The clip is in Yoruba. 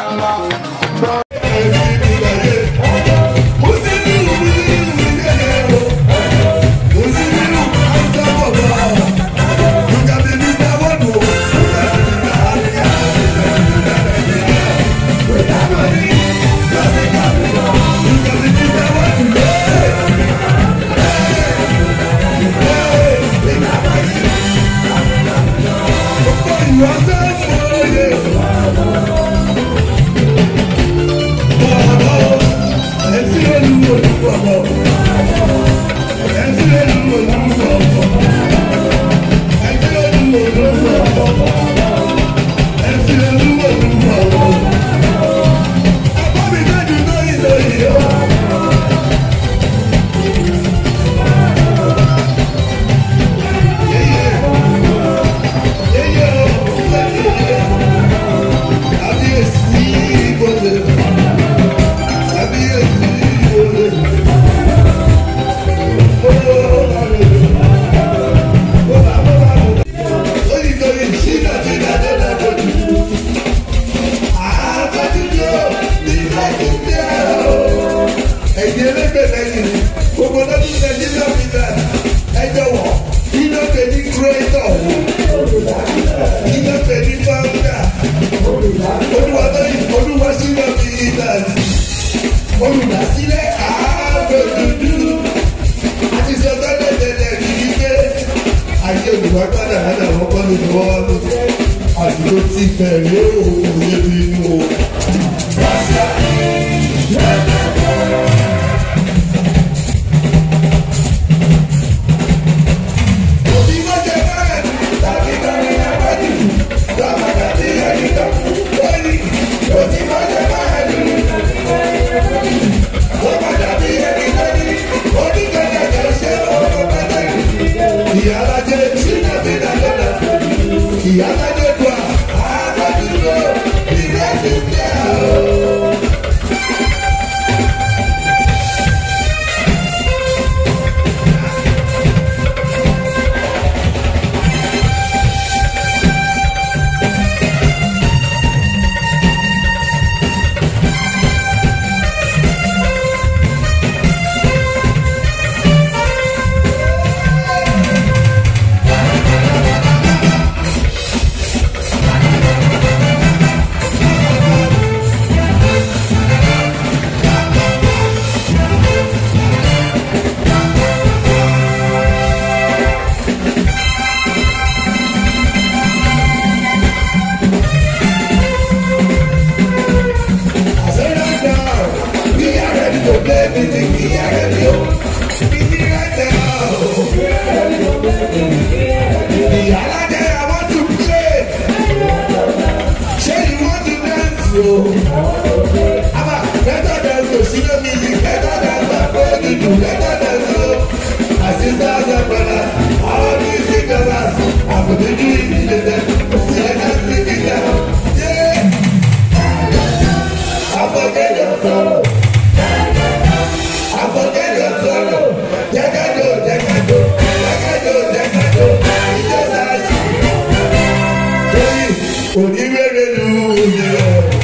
Joseph, oh yeah. pueblo. méjèèjì bá kádà kádà wọ́n kọ́ ní ìwọ́ wá lò àdúró ti bẹ̀rẹ̀ òun yé mi nù o. Yeah, I did it. Yeah. everything we have you. We need now. Yàrá dẹ́, I want to play. Ṣé you want to dance? Oh. onírèrè lù ú